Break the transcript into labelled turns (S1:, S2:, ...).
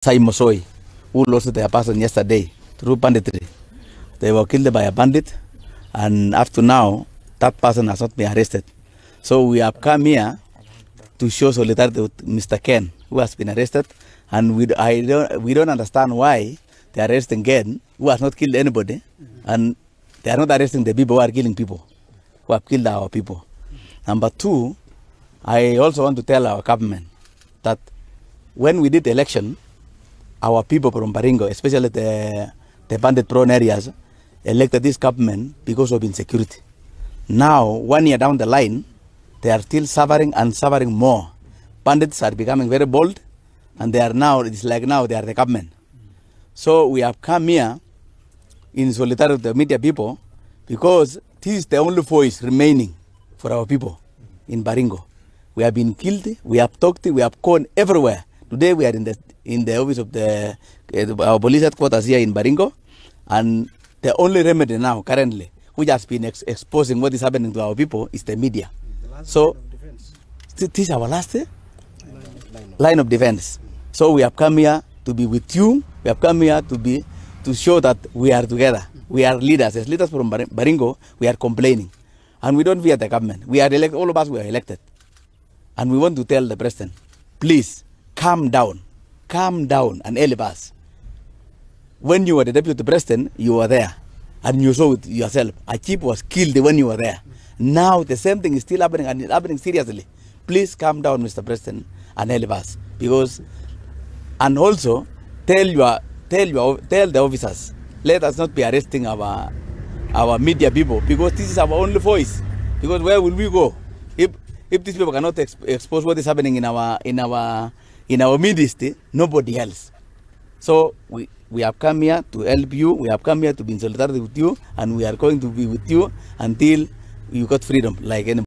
S1: Saimosoi, who lost their person yesterday through banditry. They were killed by a bandit, and up to now, that person has not been arrested. So we have come here to show solidarity with Mr. Ken, who has been arrested, and we, I don't, we don't understand why they are arresting Ken, who has not killed anybody, and they are not arresting the people who are killing people, who have killed our people. Number two, I also want to tell our government that when we did the election, our people from Baringo, especially the, the bandit prone areas, elected this government because of insecurity. Now, one year down the line, they are still suffering and suffering more. Bandits are becoming very bold, and they are now, it's like now they are the government. So we have come here in solidarity with the media people because this is the only voice remaining for our people in Baringo. We have been killed, we have talked, we have gone everywhere. Today we are in the in the office of the uh, our police headquarters here in Baringo, and the only remedy now currently, which has been ex exposing what is happening to our people, is the media. So th- this is our last uh, line of defense. So we have come here to be with you. We have come here to be to show that we are together. We are leaders. As leaders from Baringo, we are complaining, and we don't fear the government. We are elect- all of us. We are elected, and we want to tell the president, please calm down, calm down, and help. When you were the deputy president, you were there, and you saw it yourself. A chief was killed when you were there. Now the same thing is still happening, and it's happening seriously. Please calm down, Mr. President, and help us because and also tell your tell your tell the officers let us not be arresting our our media people because this is our only voice because where will we go if if these people cannot exp- expose what is happening in our in our in our midst eh, nobody else. So we we have come here to help you. We have come here to be in solidarity with you. And we are going to be with you until you got freedom like anybody